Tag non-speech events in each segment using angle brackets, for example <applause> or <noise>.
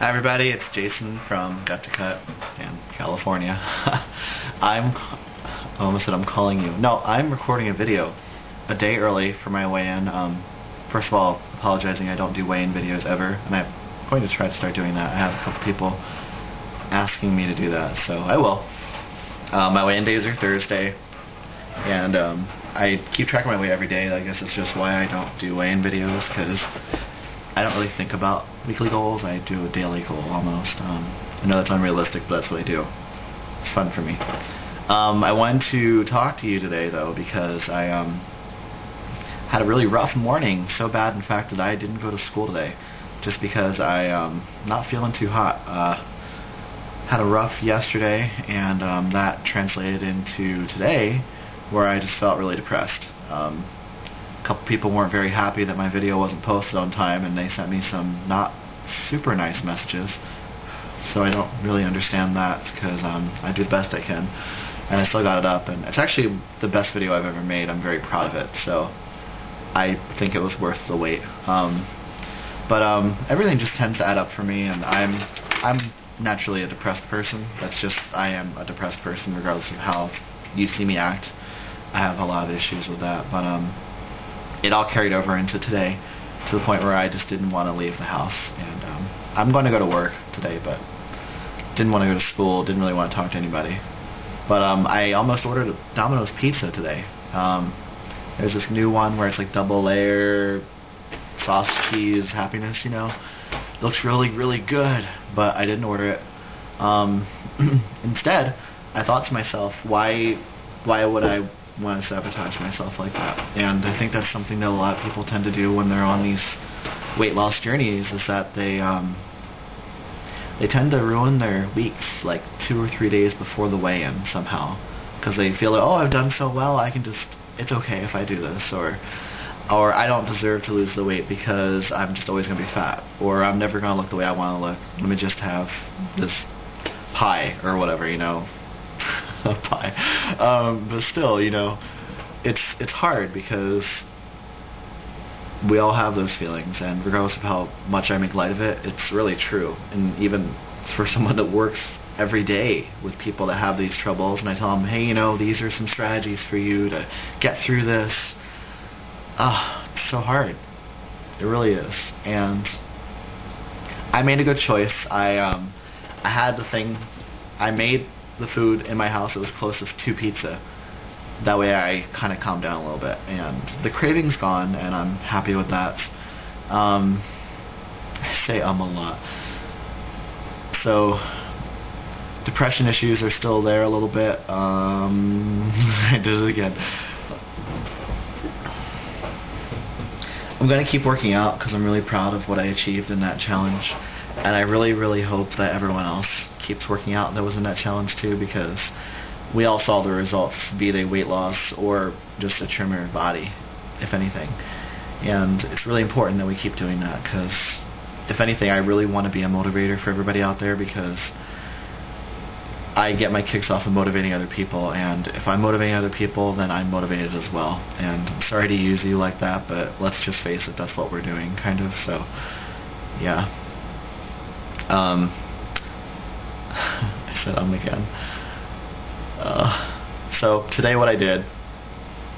Hi everybody, it's Jason from Got to Cut in California. <laughs> I'm, I almost said I'm calling you. No, I'm recording a video a day early for my weigh-in. Um, first of all, apologizing I don't do weigh-in videos ever, and I'm going to try to start doing that. I have a couple people asking me to do that, so I will. Uh, my weigh-in days are Thursday, and um, I keep track of my weight every day. I guess it's just why I don't do weigh-in videos, because I don't really think about weekly goals. I do a daily goal almost. Um, I know that's unrealistic, but that's what I do. It's fun for me. Um, I wanted to talk to you today, though, because I um, had a really rough morning. So bad, in fact, that I didn't go to school today, just because I um, not feeling too hot. Uh, had a rough yesterday, and um, that translated into today, where I just felt really depressed. Um, couple people weren't very happy that my video wasn't posted on time and they sent me some not super nice messages. So I don't really understand that because um, I do the best I can. And I still got it up and it's actually the best video I've ever made. I'm very proud of it. So I think it was worth the wait. Um, but um, everything just tends to add up for me and I'm I'm naturally a depressed person. That's just I am a depressed person regardless of how you see me act. I have a lot of issues with that. But um, it all carried over into today to the point where I just didn't want to leave the house. And um, I'm going to go to work today, but didn't want to go to school, didn't really want to talk to anybody. But um, I almost ordered a Domino's pizza today. Um, there's this new one where it's like double layer, sauce, cheese, happiness, you know. looks really, really good, but I didn't order it. Um, <clears throat> instead, I thought to myself, why, why would I want to sabotage myself like that. And I think that's something that a lot of people tend to do when they're on these weight loss journeys is that they um, they tend to ruin their weeks like two or three days before the weigh-in somehow because they feel like oh I've done so well I can just it's okay if I do this or or I don't deserve to lose the weight because I'm just always going to be fat or I'm never going to look the way I want to look. Let me just have this pie or whatever, you know, <laughs> pie. Um, but still, you know, it's it's hard because we all have those feelings, and regardless of how much I make light of it, it's really true. And even for someone that works every day with people that have these troubles, and I tell them, hey, you know, these are some strategies for you to get through this. Ah, oh, it's so hard. It really is. And I made a good choice. I um, I had the thing. I made the food in my house that was closest to pizza. That way I kind of calmed down a little bit. And the craving's gone, and I'm happy with that. Um, I say um a lot. So, depression issues are still there a little bit. Um, <laughs> I did it again. I'm going to keep working out because I'm really proud of what I achieved in that challenge. And I really, really hope that everyone else keeps working out that was in that challenge too because we all saw the results, be they weight loss or just a trimmer body, if anything. And it's really important that we keep doing that because, if anything, I really want to be a motivator for everybody out there because I get my kicks off of motivating other people, and if I'm motivating other people, then I'm motivated as well. And I'm sorry to use you like that, but let's just face it, that's what we're doing, kind of. So, yeah. Um, <laughs> I said um again. Uh, so today what I did,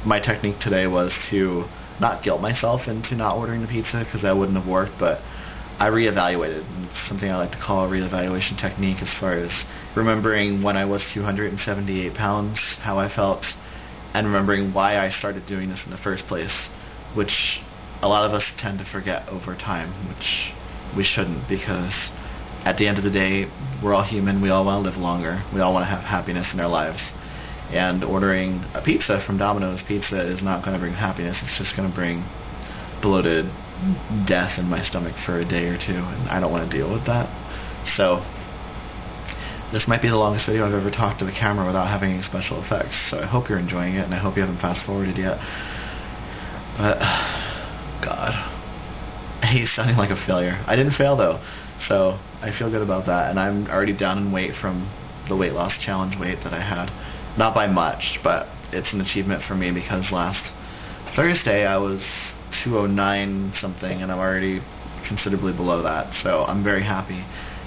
my technique today was to not guilt myself into not ordering the pizza because that wouldn't have worked, but I reevaluated. It's something I like to call a reevaluation technique as far as remembering when I was 278 pounds, how I felt, and remembering why I started doing this in the first place, which a lot of us tend to forget over time, which we shouldn't because at the end of the day, we're all human. We all want to live longer. We all want to have happiness in our lives. And ordering a pizza from Domino's Pizza is not going to bring happiness. It's just going to bring bloated death in my stomach for a day or two, and I don't want to deal with that. So this might be the longest video I've ever talked to the camera without having any special effects. So I hope you're enjoying it, and I hope you haven't fast forwarded yet. But <sighs> God, I hate sounding like a failure. I didn't fail though. So I feel good about that, and I'm already down in weight from the weight loss challenge weight that I had. Not by much, but it's an achievement for me because last Thursday I was 209 something, and I'm already considerably below that. So I'm very happy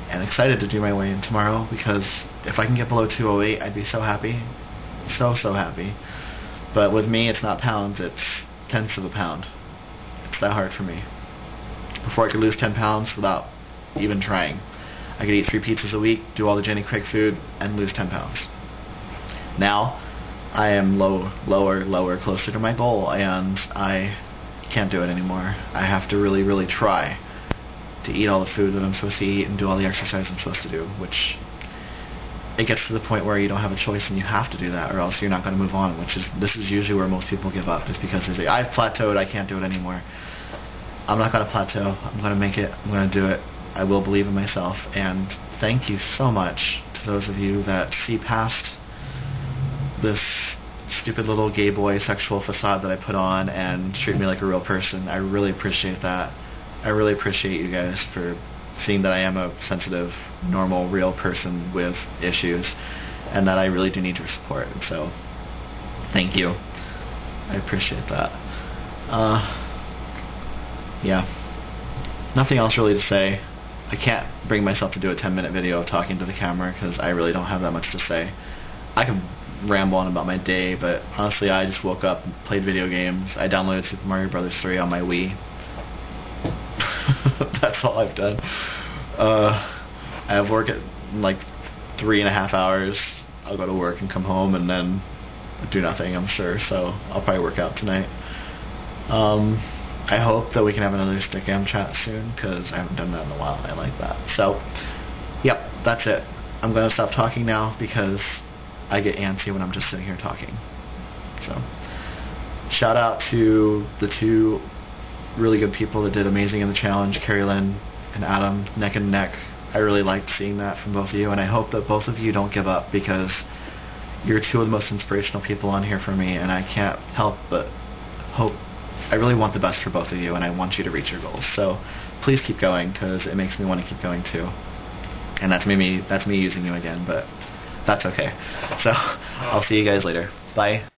and excited to do my weigh-in tomorrow because if I can get below 208, I'd be so happy. So, so happy. But with me, it's not pounds, it's tenths of a pound. It's that hard for me. Before I could lose 10 pounds without even trying. I could eat three pizzas a week, do all the Jenny Craig food, and lose 10 pounds. Now, I am low, lower, lower, closer to my goal, and I can't do it anymore. I have to really, really try to eat all the food that I'm supposed to eat and do all the exercise I'm supposed to do, which it gets to the point where you don't have a choice and you have to do that or else you're not going to move on, which is, this is usually where most people give up is because they say, I've plateaued, I can't do it anymore. I'm not going to plateau. I'm going to make it. I'm going to do it. I will believe in myself. And thank you so much to those of you that see past this stupid little gay boy sexual facade that I put on and treat me like a real person. I really appreciate that. I really appreciate you guys for seeing that I am a sensitive, normal, real person with issues and that I really do need your support. And so, thank you. I appreciate that. Uh, yeah. Nothing else really to say. I can't bring myself to do a 10 minute video of talking to the camera because I really don't have that much to say. I can ramble on about my day, but honestly I just woke up and played video games. I downloaded Super Mario Bros. 3 on my Wii. <laughs> That's all I've done. Uh, I have work at like three and a half hours. I'll go to work and come home and then do nothing, I'm sure. So I'll probably work out tonight. Um, I hope that we can have another Stickam chat soon because I haven't done that in a while and I like that. So, yep, that's it. I'm going to stop talking now because I get antsy when I'm just sitting here talking. So, shout out to the two really good people that did amazing in the challenge, Carrie Lynn and Adam, neck and neck. I really liked seeing that from both of you, and I hope that both of you don't give up because you're two of the most inspirational people on here for me, and I can't help but hope. I really want the best for both of you, and I want you to reach your goals. So please keep going because it makes me want to keep going too. And that's me, that's me using you again, but that's okay. So I'll see you guys later. Bye.